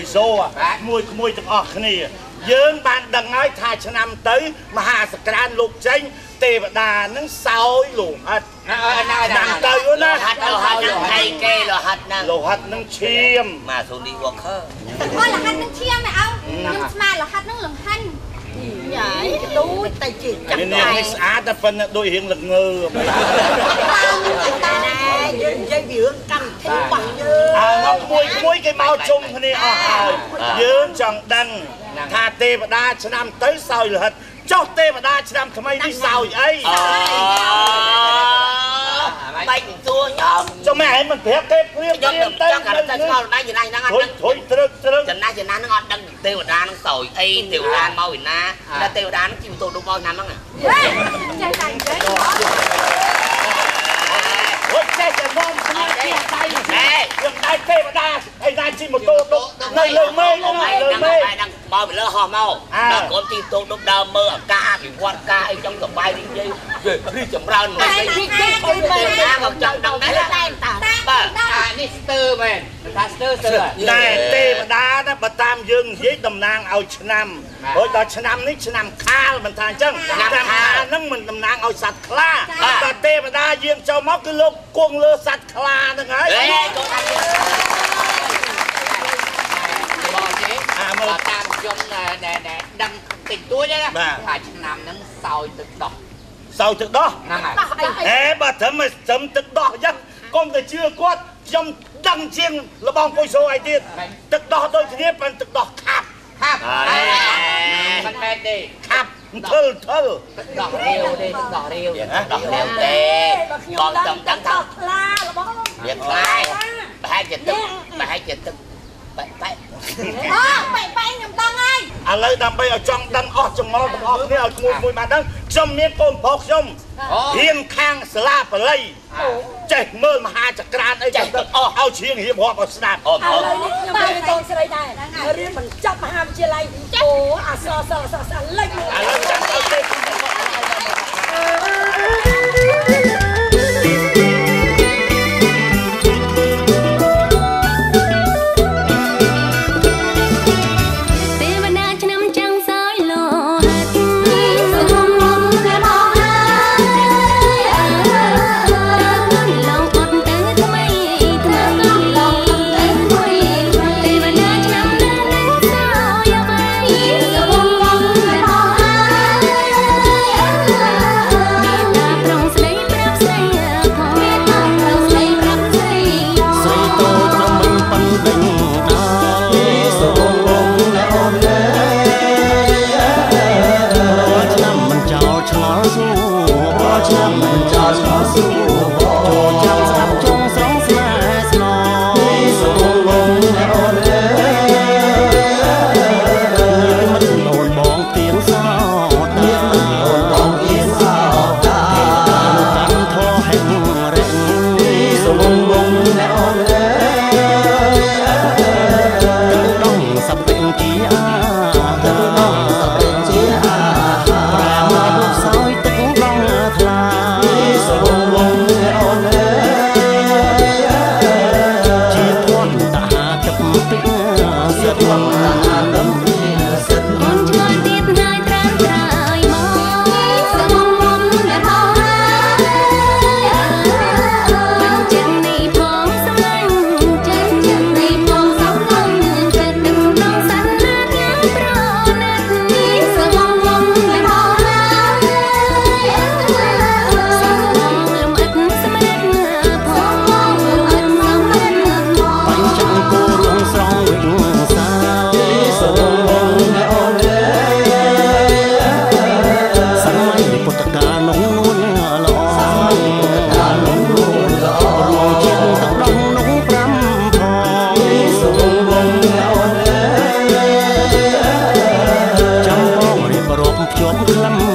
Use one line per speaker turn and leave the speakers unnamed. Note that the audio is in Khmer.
យសូមួយមួយទាំងអស់គ្នាយើងបានដឹងហើយថាឆ្នាំទៅ មហាសក្រានលោកចេញទេវតានឹងសោយលោហិត
ហ្នឹងទៅណា
ហាត់លោហាត់ហ្នឹងឯងគេលោហាត់ហ្នឹង
លោហិតនឹងឈាម
មកសូនីវ៉ាខឺ
អូលហាត់នឹងឈាមឯអោខ្ញុំស្មានលហាត់នឹងលង្ហិន
យាយទូចតែជាចាក់
នេះនេះ
តែ
នេះស្អាតតែប៉ុន្តែដូចរៀងល្ងើ
ណែយើងនិយាយពីរឿងក ម្មវិធីរបស់យើង
អើមកមួយមួយគេមកជុំគ្នាអស់ហើយយើងចង់ដឹងថាទេវតាឆ្នាំទៅសោយលោហិតចុះទេវតាឆ្នាំថ្មីនេះសោយអី
អូបាច់សួរខ្ញុំ
ចុះមែនឯងមិនប្រាប់ទេព្រៀប
ខ្ញុំ
ព្រៀប
នឹង
ទៅ
ចង់កាន់តែឆ្ងល់ដៃចំណាយហ្នឹងអត់
ធុយ
ដឹង
ធុយត្រឹកត្រឹក
ចំណាយចំណាយហ្នឹងអត់ដឹងទេវតាហ្នឹងសោយអីទេវតាមកពីណាតែទេវតាហ្នឹងជីវតោដូចមកឆ្នាំហ្នឹង
ចេះតែនិយាយ
អូចេះ តែមកគ្នាជាដៃ
ណែ
ខ្ញុំដៃទេវតាឯណាជិះម៉ូតូដុកនៅលើមេឃ
កុំ
នៅ
ឯង
លើ
ហ្នឹង
មេឃ
ឯងហ្នឹងមកពីលើហោះមកដល់កូនជីតោដូចដើមមើលអាកាសអភិវឌ្ឍការអីចឹងសប្បាយនិយាយរីចម្រើនមក
តែ
ទេ
ណាខា
ទេវតាមកចង់ដឹងដែរ
តែតា
បាទ
អានេះស្ទើមែនថាស្ទើស្ទើ
តែទេវតាណាបើតាមយើងនិយាយតំណាងឲ្យឆ្នាំរួចដល់ឆ្នាំនេះឆ្នាំខាលមិនថាអញ្ចឹងឆ្នាំខាលហ្នឹងមិនតំណាងឲ្យសត្វខ្លាតែទេវតាយើងចូលមកគឺលោកគង់លើសត្វខ្លាហ្នឹងហើយ
អេកូនថា
បងទេ
អាមើល
បើតាមខ្ញុំដែលដែលដឹងតិចតួចណាថាឆ្នាំហ្នឹងសោយទឹកដោះ
សោយទឹកដោះ
ហ្នឹងហើយ
ដោះអី
ហេបើត្រឹមតែត្រឹមទឹកដោះអញ្ចឹងកុំតែជឿគាត់ ខ្ញុំដឹងជាងលបងពុយសូអីទៀតទឹកដោះដូចគ្នាប៉ុន្តែទឹកដោះខាប់
ខាប់
អេ
មិនមែនទេ
ខាប់ធិលធិល
ទឹកដោះរាវទេទឹកដោះរាវ
ដោះរាវទេបងចង់ដឹងថា
ខ្លារបស់
វាខ្លាយប្រហែលជាទឹកប្រហែលជាទឹកបែកបែក
អូបែកបែកខ្ញុំដឹងហើយ
ឥឡូវដើម្បីឲ្យចង់ដឹងអស់ចម្ងល់ទាំងអស់គ្នាឲ្យក្មួយមួយបានដឹង ខ្ញុំមានកូនប្រុសខ្ញុំ
អូ
រៀនខាងសាលាបល័យចេះមើលមហាចក្រានអីចេះទៅអស់ឲ្យជ្រៀងរៀបរាប់ឲ្យស្ដាប់
អូ
ឥ
អូ
ឡូវនេះខ្ញុំនិយាយកូនស្រីដែររៀនបញ្ចប់មហាវិទ្យាល័យអូអសរសរសរសរលេច
ឥឡូវចាំឲ្យទេ
ទេ រា
ល់ lắm